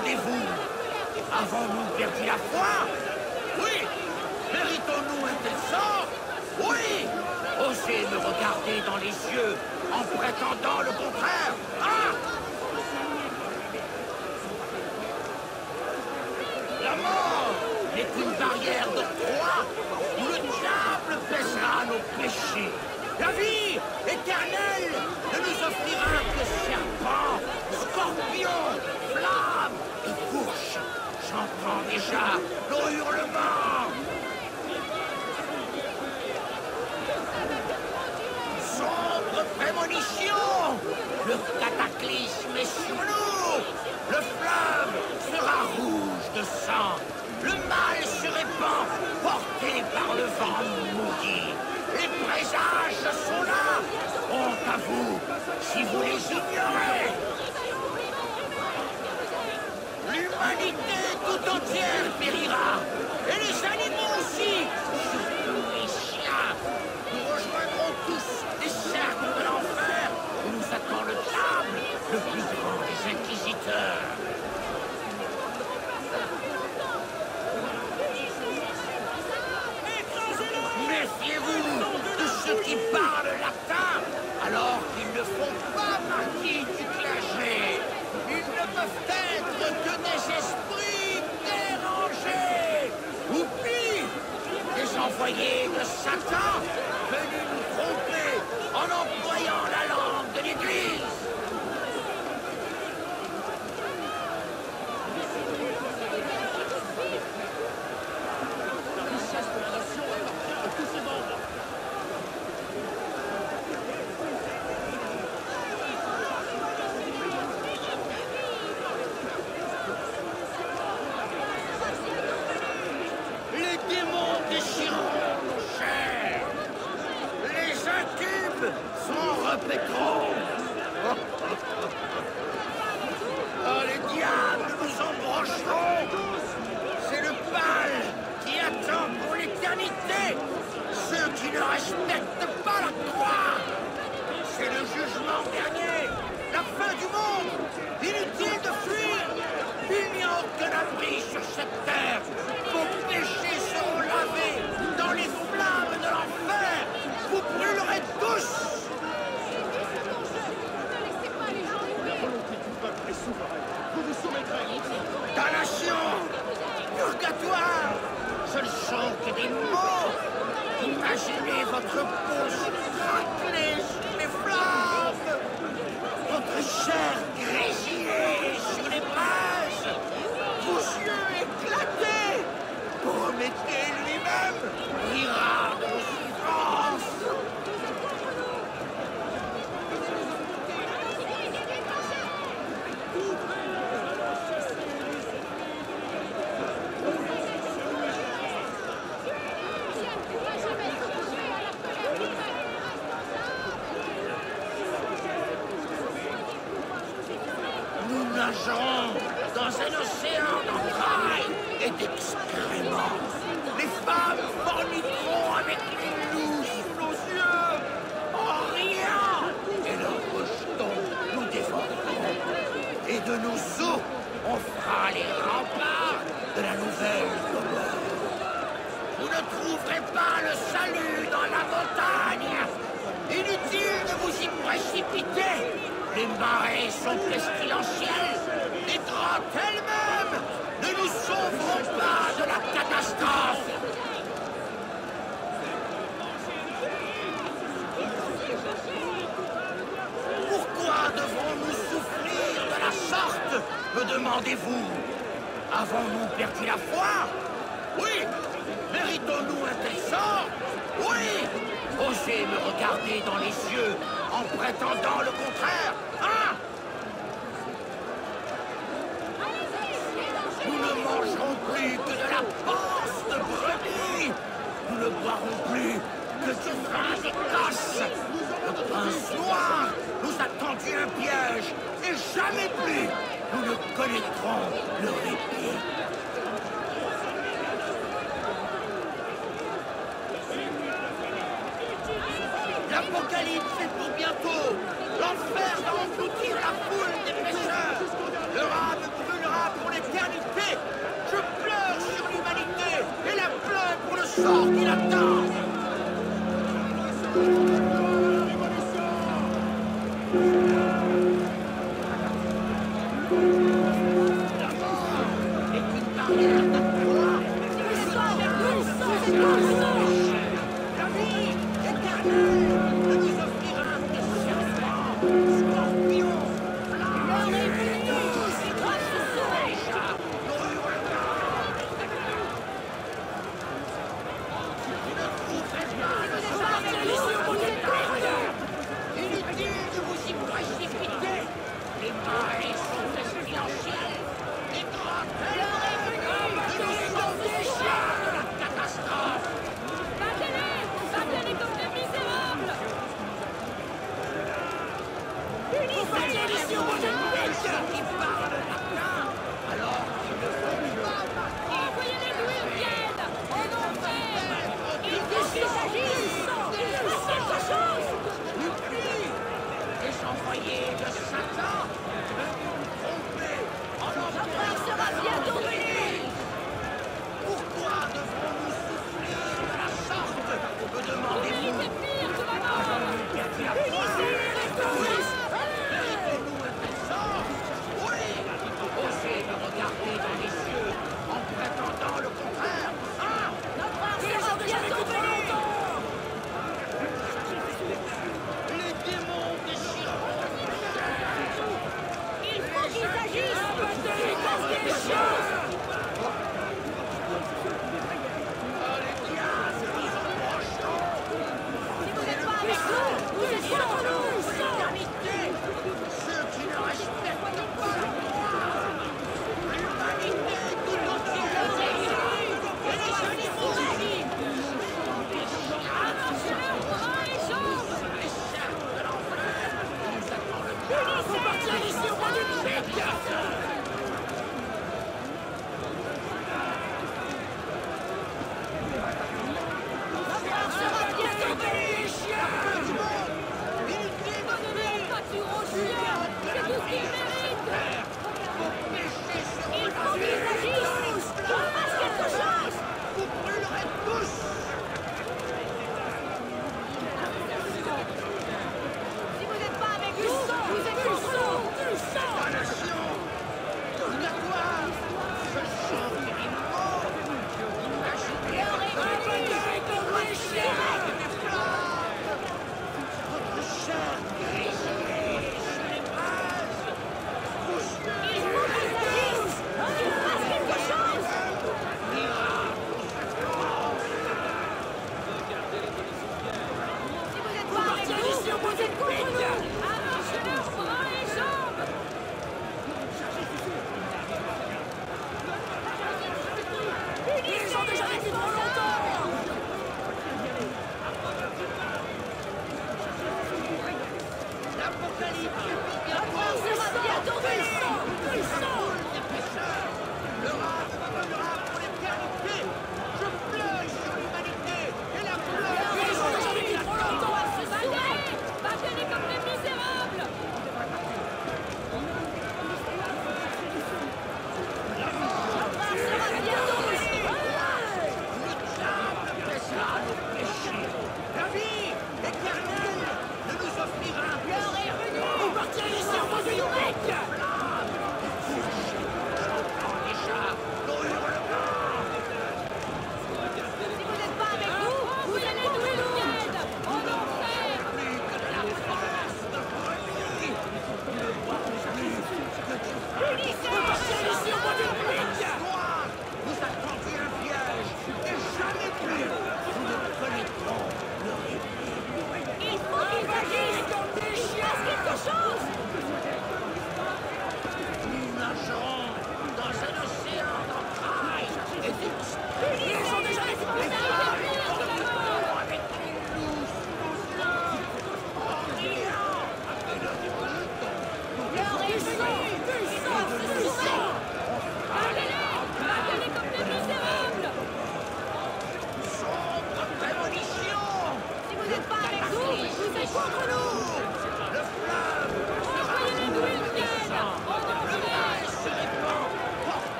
demandez-vous Avons-nous perdu la foi? Oui. Méritons-nous un tel sort? Oui. Osez me regarder dans les yeux en prétendant le contraire. Ah La mort n'est qu'une barrière de croix où le diable pèsera nos péchés. La vie éternelle ne nous offrira que serpents, scorpions. J'entends déjà nos hurlements. Sombre prémonition Le cataclysme est sur nous. Le fleuve sera rouge de sang. Le mal se répand, porté par le vent maudit. Les présages sont là. Honte à vous, si vous les ignorez L'humanité tout entière périra. Et les animaux aussi. Surtout les chiens. Nous rejoindrons tous les cercles de l'enfer. Où nous attend le diable, le plus grand des inquisiteurs. Méfiez-vous de ceux qui parlent latin alors qu'ils ne font pas partie du ne peuvent être que des esprits dérangés. Ou pire, des envoyés de Satan venus nous tromper en employant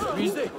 Reason.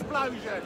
Explosion!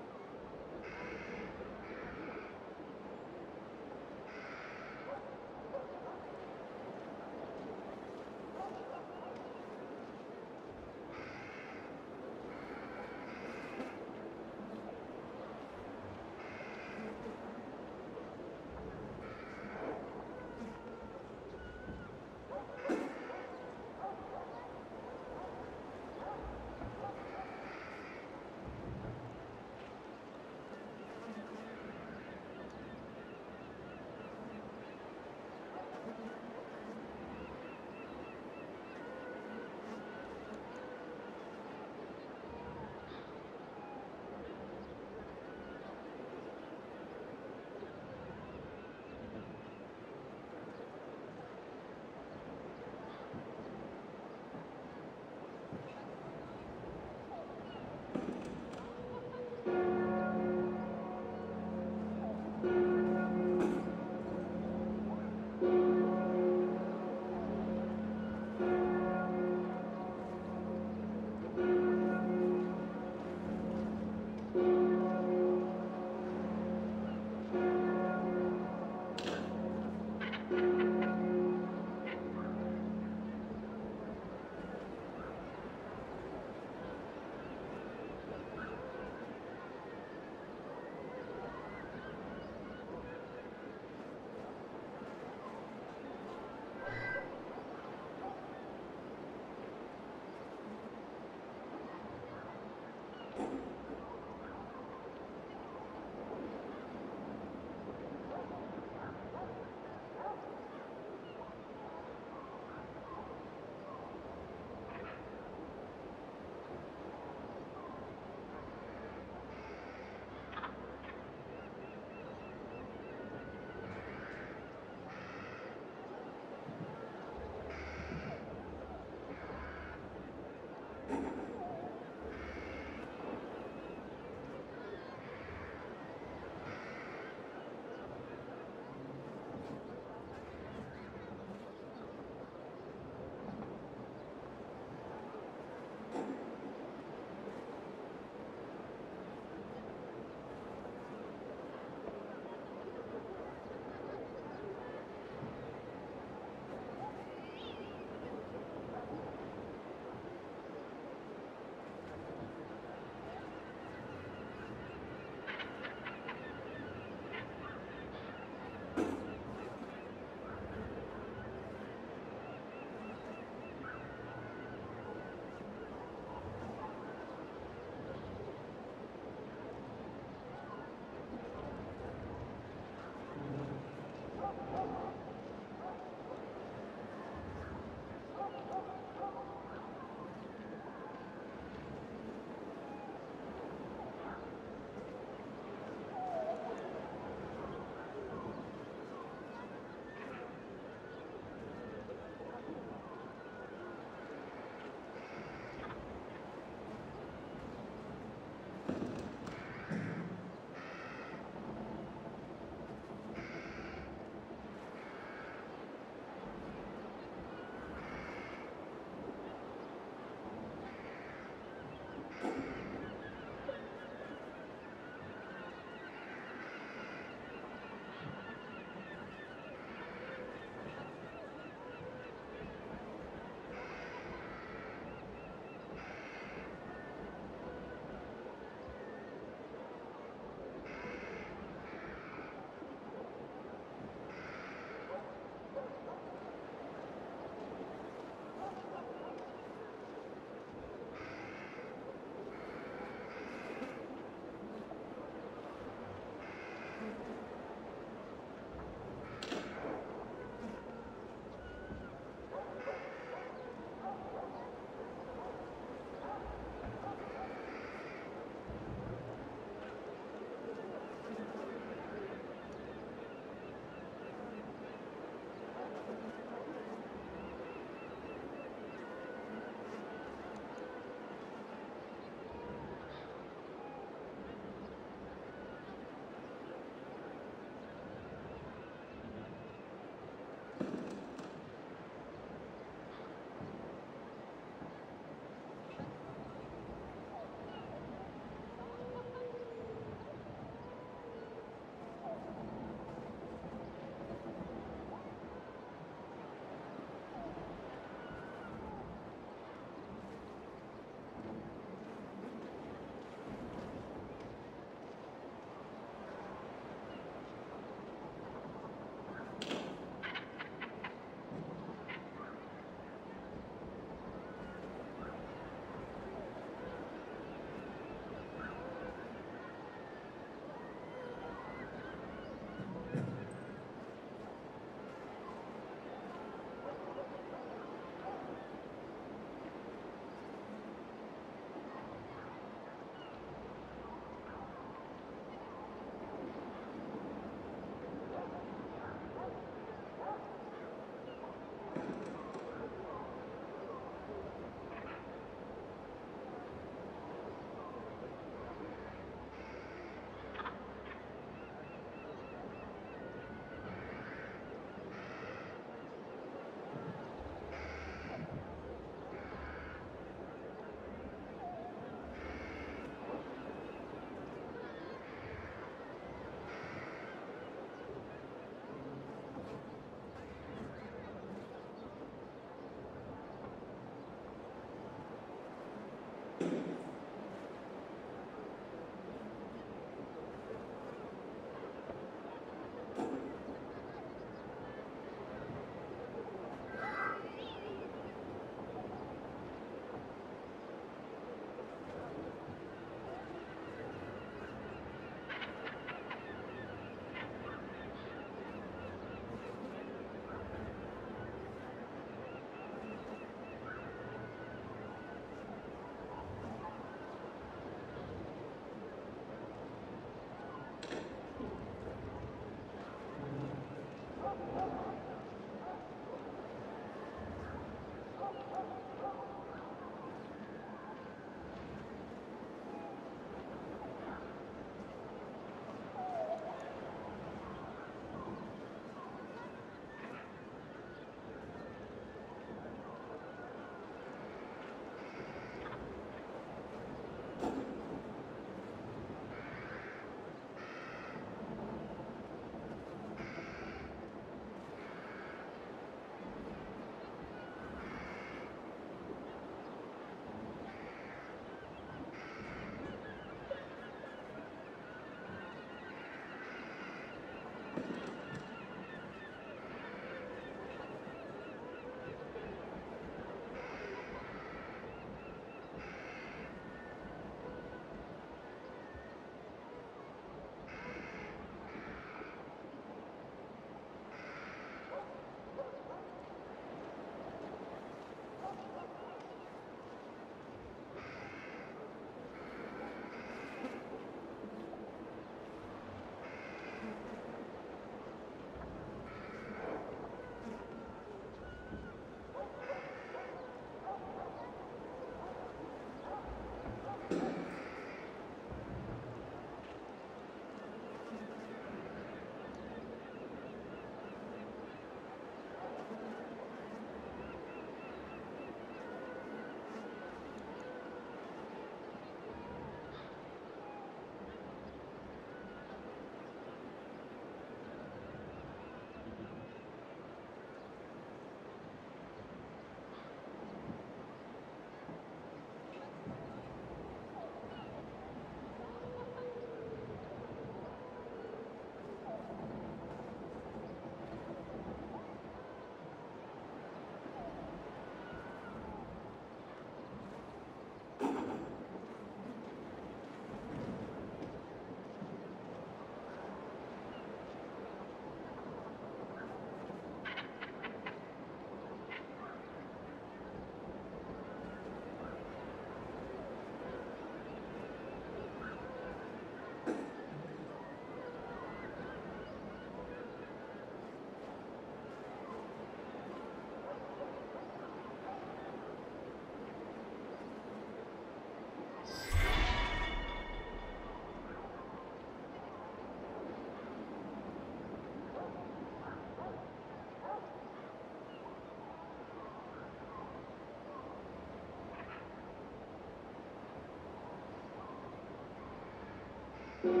Thank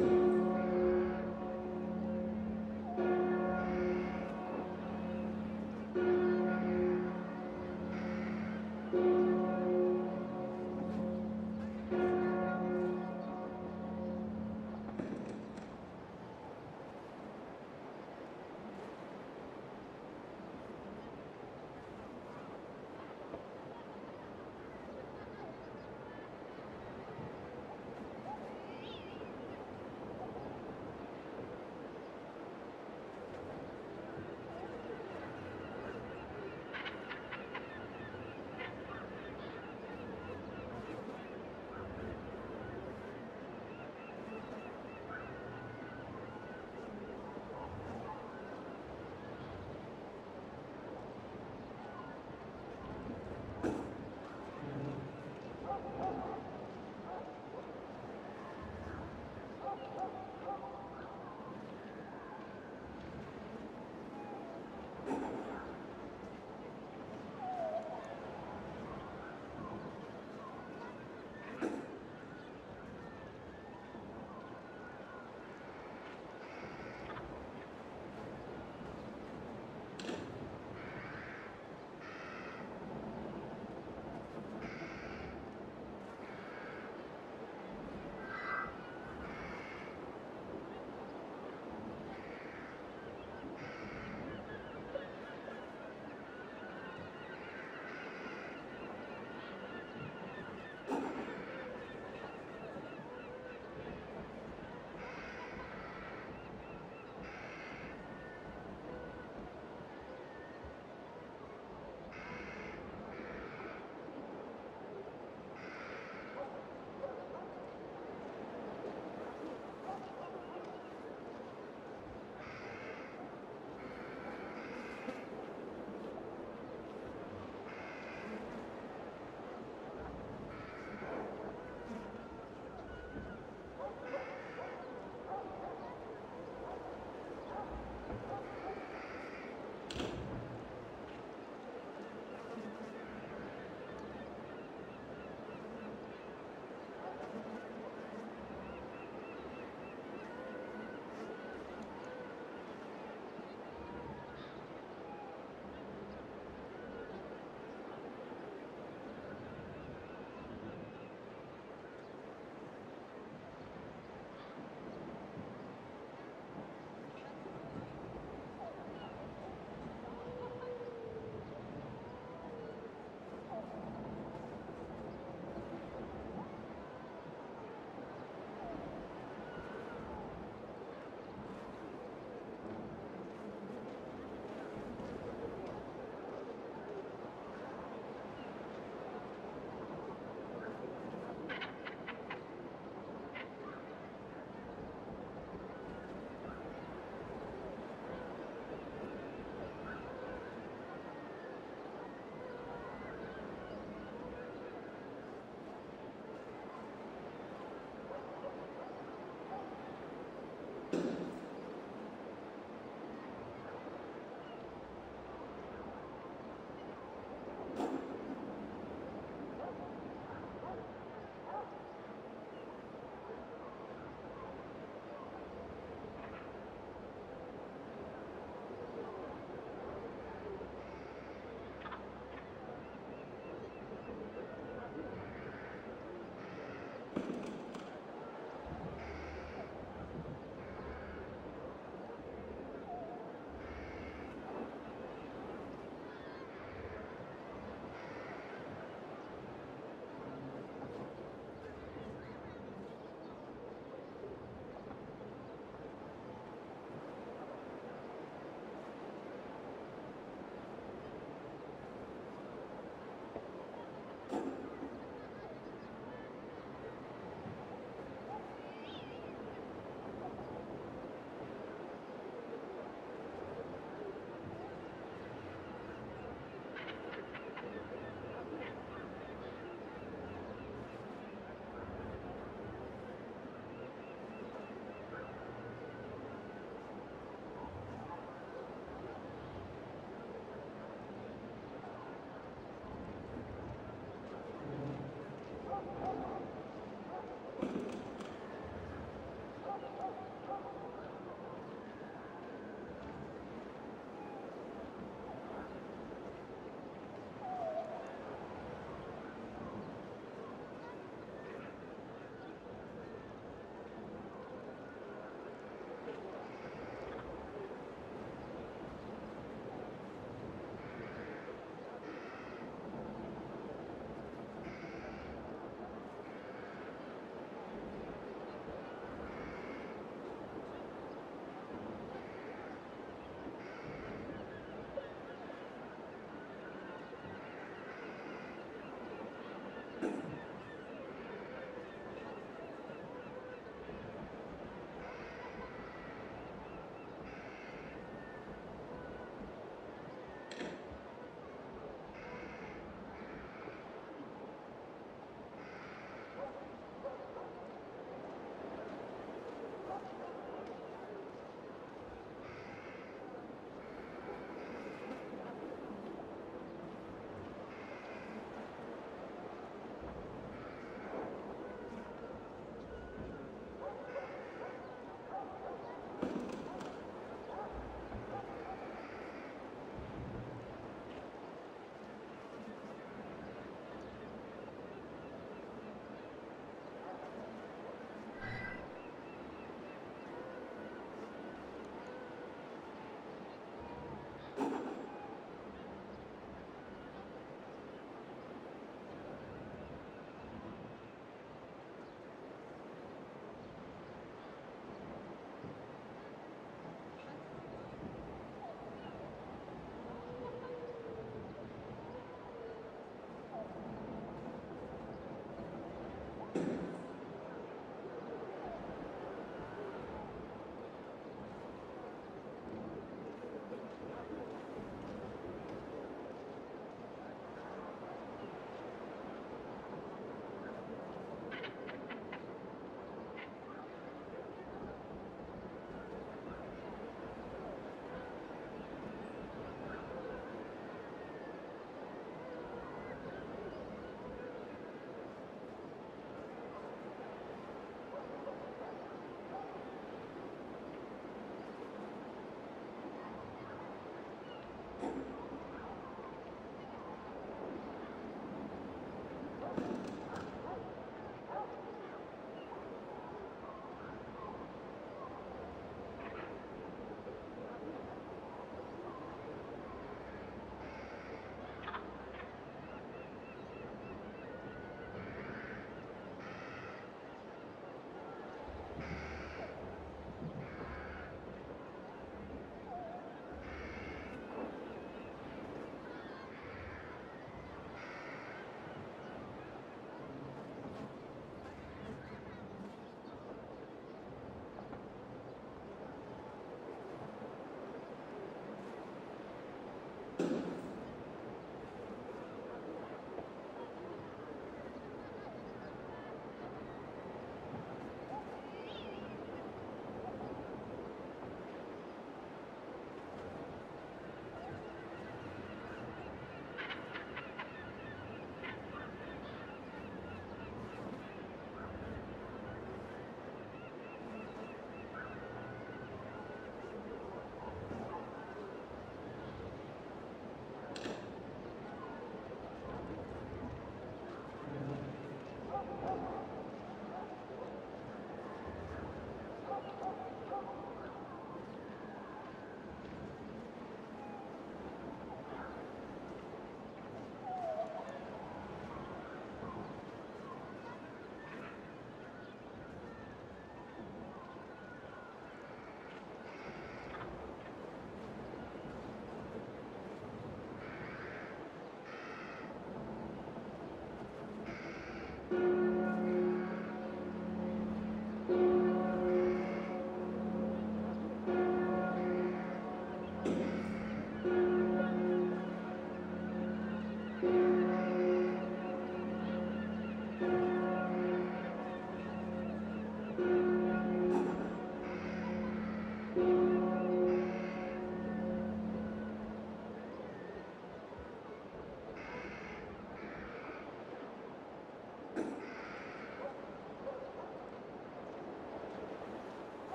you.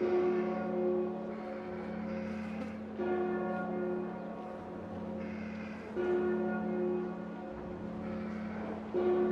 Thank you.